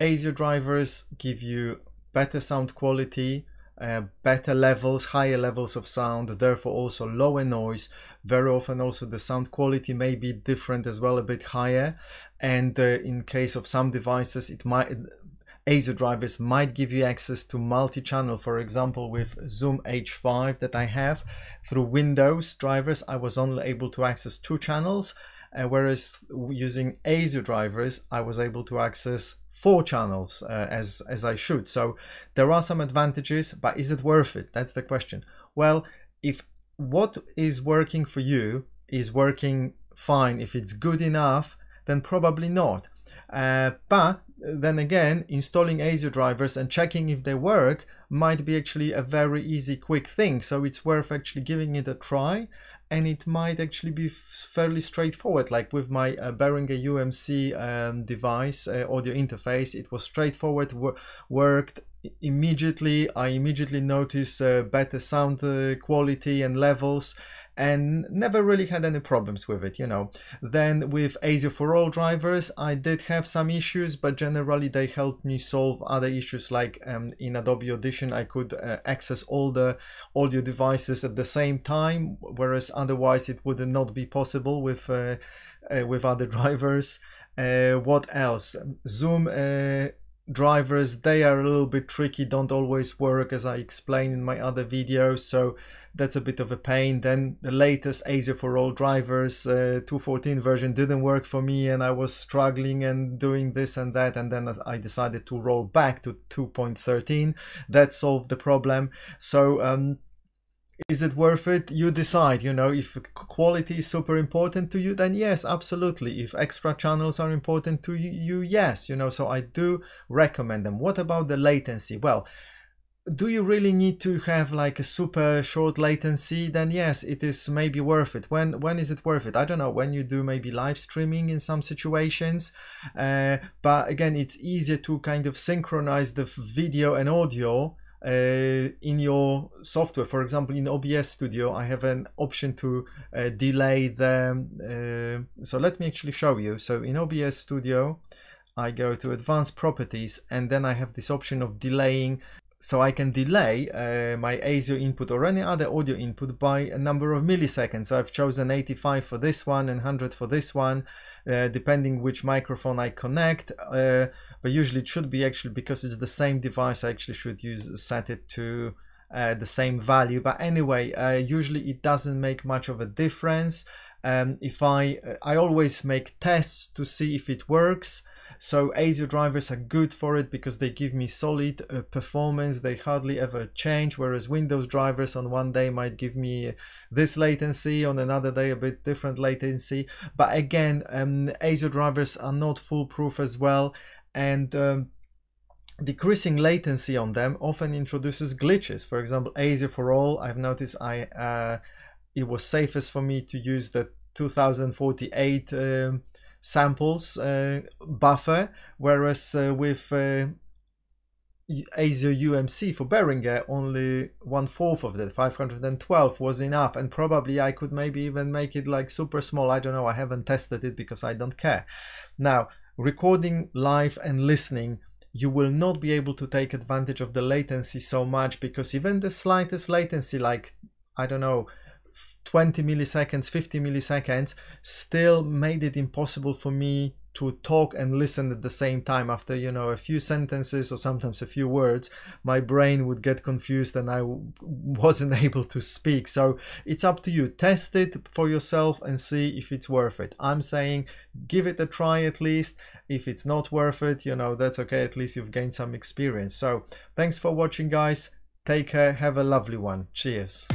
ASIO drivers give you better sound quality, uh, better levels, higher levels of sound, therefore also lower noise. Very often also the sound quality may be different as well, a bit higher. And uh, in case of some devices, it might ASIO drivers might give you access to multi-channel. For example, with Zoom H5 that I have through Windows drivers, I was only able to access two channels. Uh, whereas using ASIO drivers, I was able to access four channels uh, as, as I should. So there are some advantages, but is it worth it? That's the question. Well, if what is working for you is working fine, if it's good enough, then probably not. Uh, but then again, installing ASIO drivers and checking if they work might be actually a very easy, quick thing. So it's worth actually giving it a try and it might actually be fairly straightforward. Like with my uh, Behringer UMC um, device uh, audio interface, it was straightforward, worked immediately. I immediately noticed uh, better sound uh, quality and levels and never really had any problems with it, you know. Then with ASIO4ALL drivers, I did have some issues, but generally they helped me solve other issues like um, in Adobe Audition, I could uh, access all the audio devices at the same time, whereas otherwise it would not be possible with, uh, uh, with other drivers. Uh, what else? Zoom drivers they are a little bit tricky don't always work as i explained in my other videos so that's a bit of a pain. Then the latest ASIO4ALL drivers uh, 214 version didn't work for me and i was struggling and doing this and that and then i decided to roll back to 2.13 that solved the problem. So um, is it worth it? You decide you know if quality is super important to you then yes absolutely. If extra channels are important to you yes you know so i do recommend them. What about the latency? Well do you really need to have like a super short latency? Then yes it is maybe worth it. When when is it worth it? I don't know. When you do maybe live streaming in some situations uh, but again it's easier to kind of synchronize the video and audio uh, in your software. For example, in OBS Studio, I have an option to uh, delay the. Uh, so let me actually show you. So in OBS Studio, I go to Advanced Properties, and then I have this option of delaying. So I can delay uh, my ASIO input or any other audio input by a number of milliseconds. I've chosen 85 for this one and 100 for this one. Uh, depending which microphone I connect. But usually it should be actually because it's the same device. I actually should use set it to uh, the same value. But anyway, uh, usually it doesn't make much of a difference. Um, if I I always make tests to see if it works. So ASIO drivers are good for it because they give me solid uh, performance. They hardly ever change, whereas Windows drivers on one day might give me this latency, on another day a bit different latency. But again, um, ASIO drivers are not foolproof as well. And um, decreasing latency on them often introduces glitches. For example, ASIO4ALL, I've noticed I uh, it was safest for me to use the 2048 um, samples uh, buffer, whereas uh, with uh, ASIO UMC for Behringer, only one fourth of that, 512 was enough, and probably I could maybe even make it like super small. I don't know, I haven't tested it because I don't care. Now, recording live and listening, you will not be able to take advantage of the latency so much because even the slightest latency, like I don't know, 20 milliseconds, 50 milliseconds, still made it impossible for me to talk and listen at the same time after you know a few sentences or sometimes a few words my brain would get confused and I wasn't able to speak. So it's up to you. Test it for yourself and see if it's worth it. I'm saying give it a try at least. If it's not worth it you know that's okay. At least you've gained some experience. So thanks for watching guys. Take care. Have a lovely one. Cheers